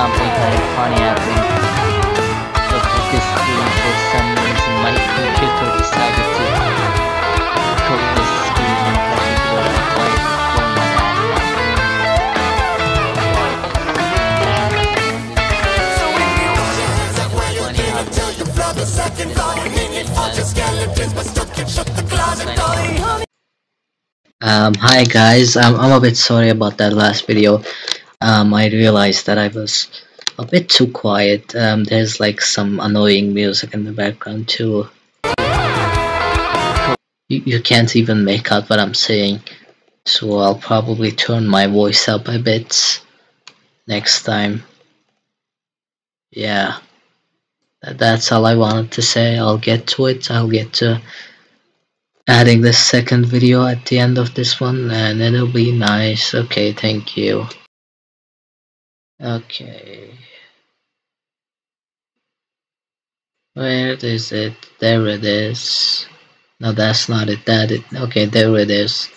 something kind of funny happened. Screen for some reason my computer decided to this in and play going mad. Funny how Um, hi guys, I'm, I'm a bit sorry about that last video. Um, I realized that I was a bit too quiet. Um, there's like some annoying music in the background too. You, you can't even make out what I'm saying. So I'll probably turn my voice up a bit next time. Yeah. That's all I wanted to say. I'll get to it. I'll get to adding the second video at the end of this one and it'll be nice okay thank you okay where is it there it is no that's not it that it okay there it is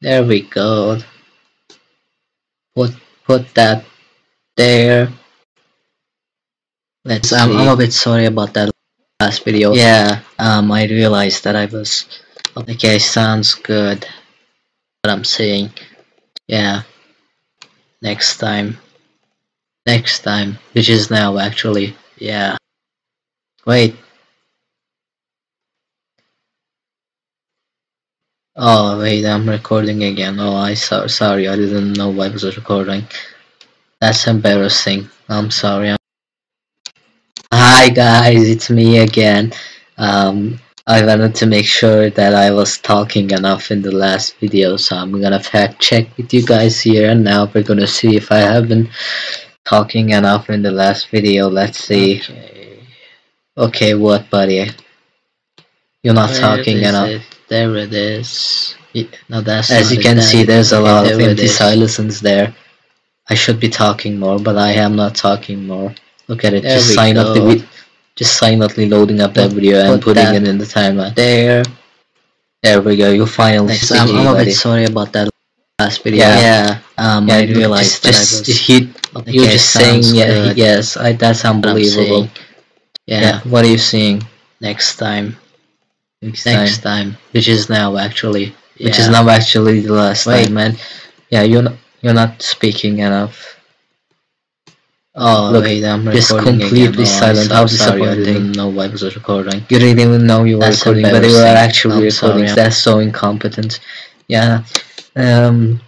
there we go put put that there Let's. I'm, I'm a bit sorry about that last video. Yeah. Um. I realized that I was. Okay. Sounds good. What I'm saying. Yeah. Next time. Next time. Which is now actually. Yeah. Wait. Oh wait, I'm recording again. Oh, I so sorry. I didn't know why I was recording. That's embarrassing. I'm sorry. Hi guys, it's me again. Um, I wanted to make sure that I was talking enough in the last video, so I'm gonna fact check with you guys here and now. We're gonna see if I have been talking enough in the last video. Let's see. Okay, okay what, buddy? You're not Where talking enough. it? There it is. No, that's As you can that- see, there's a okay, lot there of empty silences there. I should be talking more, but I am not talking more. Look at it, There just silently, go. vi- just silently loading up that video and put putting that it in the timeline. There, there we go. You finally see. I'm, I'm a bit sorry about that last video. Yeah. yeah. Um, Yeah, I realized just- that just I was. Okay, you're just saying yeah, yes. I, that's unbelievable. Yeah. Yeah. What are you seeing next time? Next Next time. time, which is now actually, which is now actually the last Wait. time, man. Yeah, you're not, you're not speaking enough. Oh, Look, wait, I'm Just completely again. Oh, silent. so How sorry, I didn't know I was recording. You didn't even know you were That's recording, but they were actually I'm recording. sorry. That's so incompetent. Yeah. Um.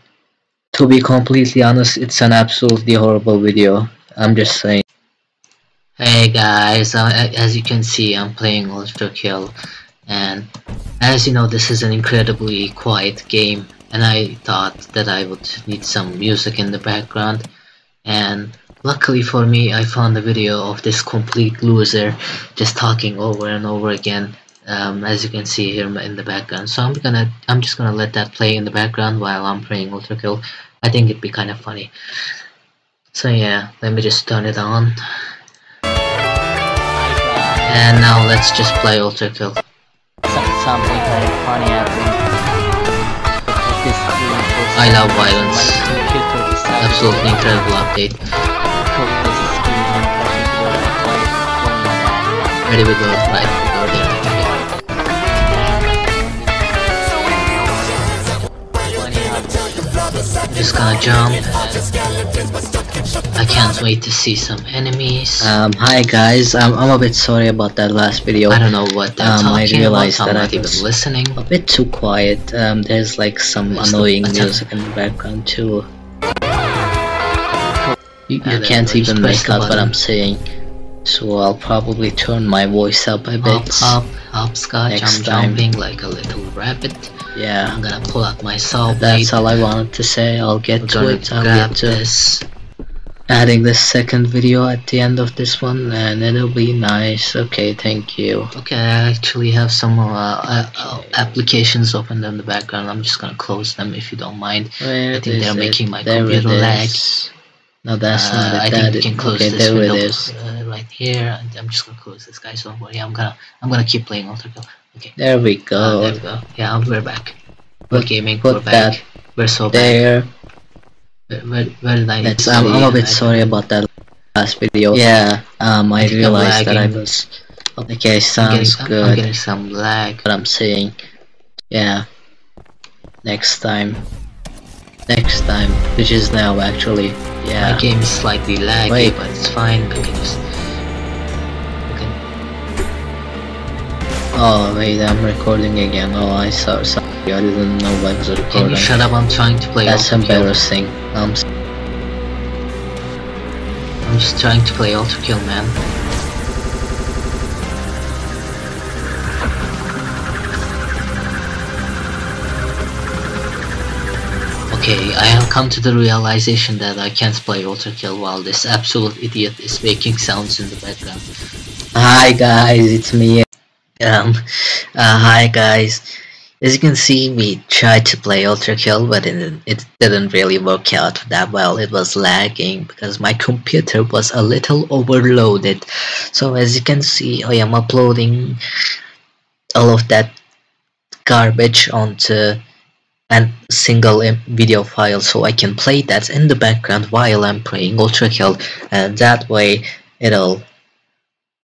To be completely honest, it's an absolutely horrible video. I'm just saying. Hey guys, uh, as you can see I'm playing Ultra Kill and as you know this is an incredibly quiet game and I thought that I would need some music in the background and luckily for me I found a video of this complete loser just talking over and over again um, as you can see here in the background so I'm gonna I'm just gonna let that play in the background while I'm playing Ultra Kill I think it'd be kind of funny so yeah let me just turn it on and now let's just play Ultra Kill. something kind of funny happened. I love violence. Absolutely incredible update. Ready we go, right? We there. I'm just gonna jump. I can't wait to see some enemies. Um. Hi guys. I'm. I'm a bit sorry about that last video. I don't know what they're um, I realized about. I'm that I not even was- listening. a bit too quiet. Um. There's like some There's annoying I music in the background too. You, you can't we go. Just even make out what. I'm saying. So I'll probably turn my voice up a Hop, bit. hop, hopscotch. Next I'm time. jumping like a little rabbit. Yeah. I'm gonna pull out my saw blade. That's all I wanted to say. I'll get We're to it. I'll grab get to this. adding the second video at the end of this one, and it'll be nice. Okay, thank you. Okay, I actually have some uh, uh, uh, applications open in the background. I'm just gonna close them if you don't mind. Where I think they're is making my There computer it lag. No, that's Uh, not it. I That think we can close okay, this there window it is. uh, right here. I'm just gonna close this guy. So don't worry. I'm gonna I'm gonna keep playing Ultra Kill. Okay. There we Uh, go. there we go. Yeah, we're back. We're Put- gaming. put we're back. We're so. There. Where, where, where did I? That's, I'm. I'm a bit I- sorry about that last video. Yeah, um, I I'm realized that I was. Okay, I'm getting, sounds I'm, I'm good. getting some lag. What I'm saying. Yeah. Next time. Next time, which is now actually. Yeah. My game is slightly laggy, Wait. but it's fine. I can just. Can, Oh wait, I'm recording again. Oh, I saw. Sorry, I didn't know I was recording. can you shut up? I'm trying to play. That's embarrassing. S- I'm just trying to play Ultra Kill, man. Okay, I have come to the realization that I can't play Ultra Kill while this absolute idiot is making sounds in the background. Hi guys, it's me. Um, uh, hi guys. As you can see, we tried to play Ultra Kill, but it, it didn't really work out that well. It was lagging because my computer was a little overloaded. So as you can see, I am uploading all of that garbage onto a single video file so I can play that in the background while I'm playing Ultra Kill, and that way it'll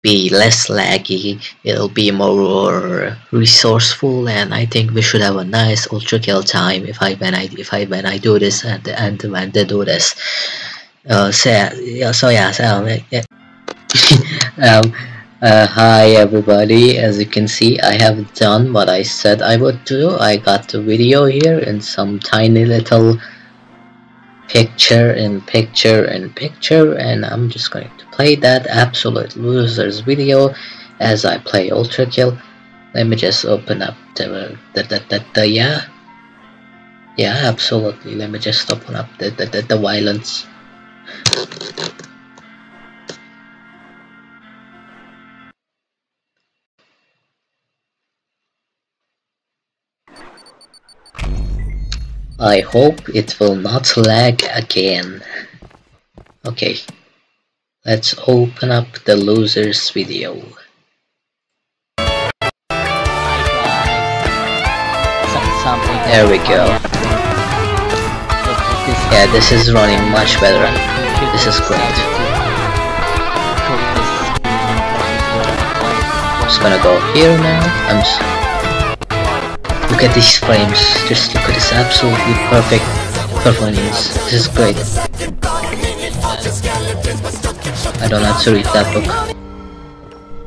be less laggy, it'll be more resourceful, and I think we should have a nice ultra kill time if I when I if I when I do this and and when they do this. Uh, so yeah, so yeah, so um, um, uh, hi everybody. As you can see, I have done what I said I would do. I got the video here in some tiny little picture in picture in picture and I'm just going to play that absolute losers video as I play ultra kill let me just open up the the, the, the, the yeah yeah absolutely let me just open up the the, the, the violence I hope it will not lag again. Okay, let's open up the losers video. There we go. Yeah, this is running much better. This is great. Just gonna go here now. I'm look at these frames. Just look at this absolutely perfect performance. This is great. I don't have to read that book.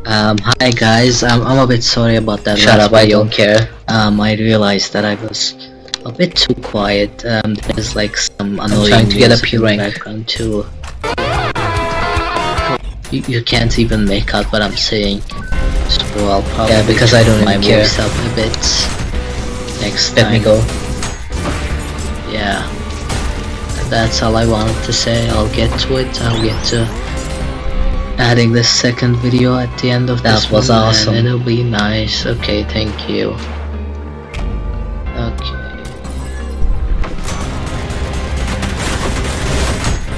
Um, hi guys. I'm, I'm a bit sorry about that. Shut up! I don't care. Um, I realized that I was a bit too quiet. Um, there's like some annoying I'm trying to get a P rank. background too. You, you can't even make out what I'm saying. So I'll probably Yeah, because I don't my even care. voice up a bit next Let time. me go. Yeah. That's all I wanted to say. I'll get to it. I'll get to adding the second video at the end of That this was one, awesome. It'll be nice. Okay, thank you. Okay.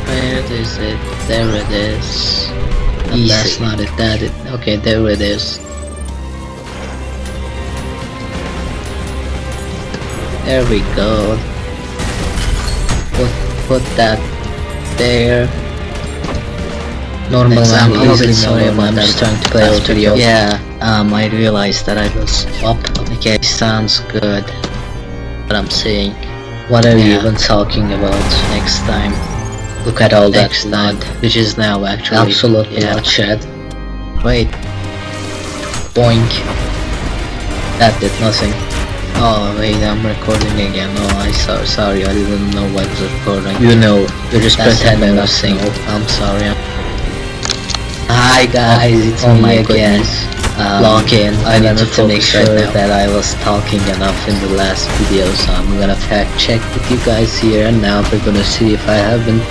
Where is it? There it is. Oh, no, Easy. That's not it. That it. Okay, there it is. There we go. Put put that there. Normal. I'm, I'm I'm a easily sorry about I'm that. just trying to play Ultra video. Yeah. Um, I realized that I was up. Okay, sounds good. What I'm saying. What are you Yeah. even talking about next time? Look at all that Next blood, which is now actually Absolutely yeah. bloodshed. Wait. Boink. That did nothing. Oh wait, I'm recording again. Oh, I so sorry. I didn't know I was recording. You know, You're just That's pretending not embarrassing. to know. I'm sorry. Hi guys, it's oh me my again. goodness. Um, Lock in. I I to make sure right that I was talking enough in the last video, so I'm gonna fact check with you guys here and now. We're gonna see if I have been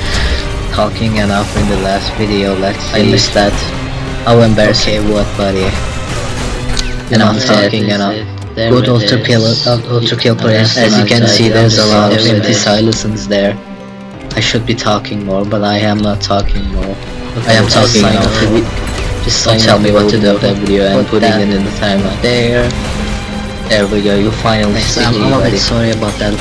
talking enough in the last video. Let's see. I missed that. How embarrassing. Okay, what, buddy? And I'm Enough talking enough. There Good is. kill, uh, ultra kill players. As you can see, there's a lot of empty silences there. I should be talking more, but I am not talking more. I am talking now. Just Don't sign tell me what to do. With that video and Put putting that it in the timeline. There. There we go. You finally see I'm- a bit sorry about that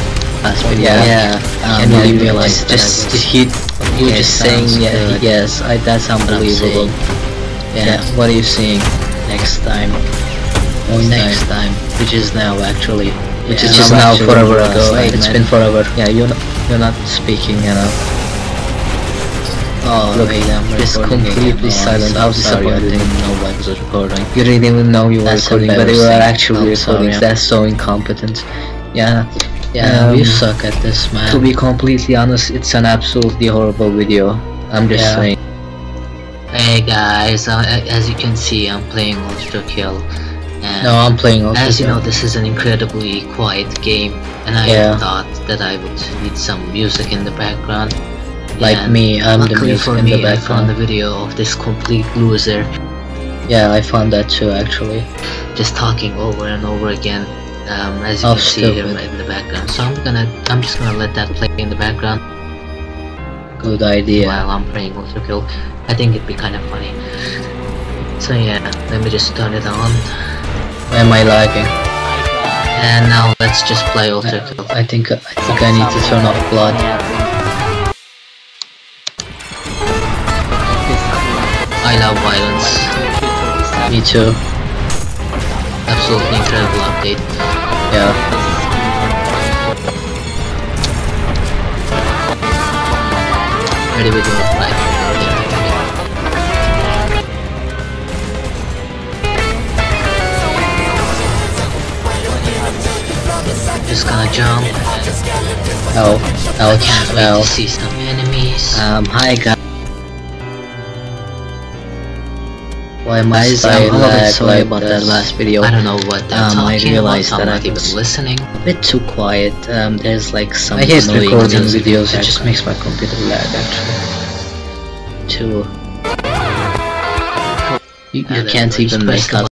last video. Yeah. Um, yeah, you you realize just he you were Okay, just saying yeah yes I, that's unbelievable. saying. Yeah. What are you seeing next time? Oh, next time, which is now actually, which Yeah, is just now forever ago. like, it's man. been forever. Yeah, you're not, you're not speaking, know. Oh, Look, wait, I'm just recording again. completely Oh, silent. I'm How so sorry, I didn't know I was recording. You didn't even know you were That's recording, but you were actually I'm recording. sorry. That's so incompetent. Yeah. Yeah, Um, you suck at this, man. To be completely honest, it's an absolutely horrible video. I'm just Yeah. saying. Hey guys, uh, as you can see, I'm playing Ultra Kill, and No, I'm playing also. as you know, this is an incredibly quiet game, and I Yeah. thought that I would need some music in the background. like And me, I'm the music for in me, the I found the background. video of this complete loser Yeah, I found that too actually. just talking over and over again. Um, as you Oh, can see here in the background, so I'm gonna, I'm just gonna let that play in the background Good idea. while I'm playing Ultra Kill. I think it'd be kind of funny. So yeah, let me just turn it on. Am I lagging? And now let's just play Ultra Kill. I think I think I need to turn off blood. I love violence. Me too. Absolutely incredible update. Yeah. Ready with your Just gonna jump. Oh, I ouch, can't to see some enemies. Um, hi guys. Why am I I'm a little bit lag sorry like about this? that last video. I don't know what Um, I realized about. that I'm not even listening. A bit too quiet. Um, there's like some. I hate recording videos, it just makes my computer lag actually. Too. You, you can't even make out